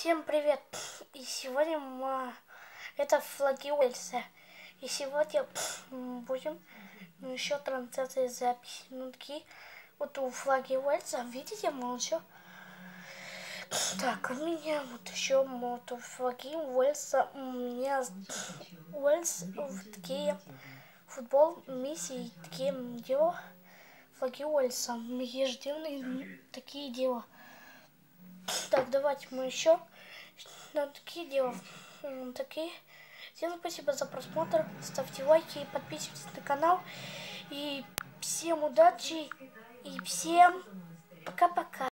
Всем привет! И сегодня мы... это флаги Уэльса. И сегодня будем еще трансляции записи. Ну, такие вот у флаги Уэльса, видите, еще... Так, у меня вот еще вот у флаги Уэльса, у меня Уэльс, такие футбол, миссии, такие дела. Флаги Уэльса, ежедневные такие дела. Давайте мы еще на такие дела. Такие. Всем спасибо за просмотр. Ставьте лайки и подписывайтесь на канал. И всем удачи. И всем пока-пока.